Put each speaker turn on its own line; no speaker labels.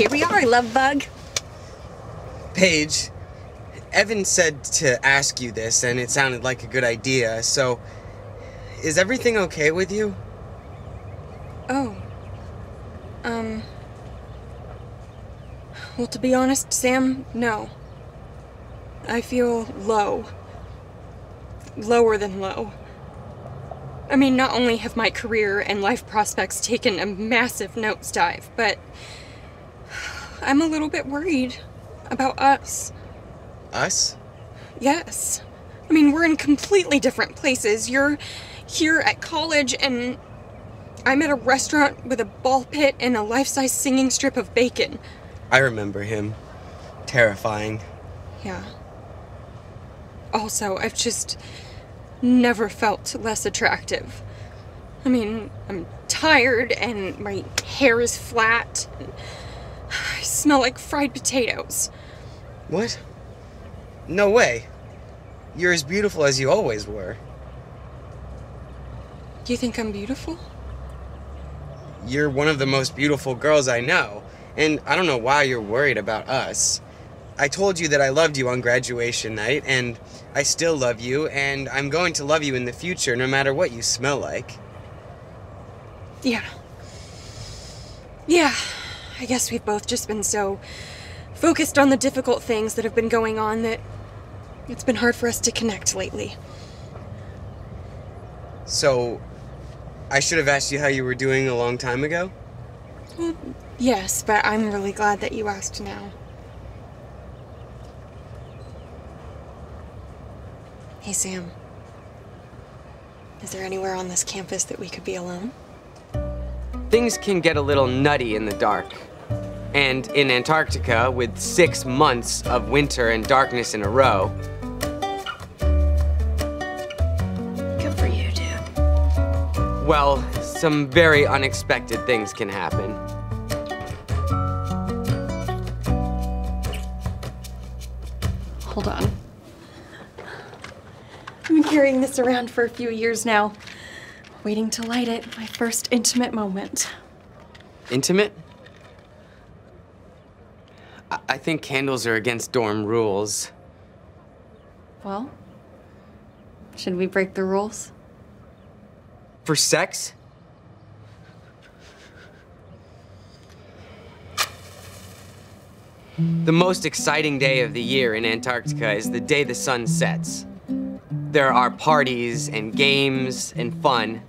Here we are, love bug.
Paige, Evan said to ask you this, and it sounded like a good idea, so. Is everything okay with you?
Oh. Um. Well, to be honest, Sam, no. I feel low. Lower than low. I mean, not only have my career and life prospects taken a massive nosedive, but I'm a little bit worried about us.
Us?
Yes. I mean, we're in completely different places. You're here at college, and I'm at a restaurant with a ball pit and a life size singing strip of bacon.
I remember him. Terrifying.
Yeah. Also, I've just never felt less attractive. I mean, I'm tired and my hair is flat. And I smell like fried potatoes.
What? No way. You're as beautiful as you always were.
You think I'm beautiful?
You're one of the most beautiful girls I know, and I don't know why you're worried about us. I told you that I loved you on graduation night, and I still love you, and I'm going to love you in the future no matter what you smell like.
Yeah. Yeah. I guess we've both just been so focused on the difficult things that have been going on that it's been hard for us to connect lately.
So, I should have asked you how you were doing a long time ago?
Well, yes, but I'm really glad that you asked now. Hey, Sam. Is there anywhere on this campus that we could be alone?
Things can get a little nutty in the dark. And in Antarctica, with six months of winter and darkness in a row,
Good for you, dude.
well, some very unexpected things can happen.
Hold on. I've been carrying this around for a few years now, waiting to light it, my first intimate moment.
Intimate? I, I think candles are against dorm rules.
Well, should we break the rules?
For sex? The most exciting day of the year in Antarctica is the day the sun sets. There are parties and games and fun.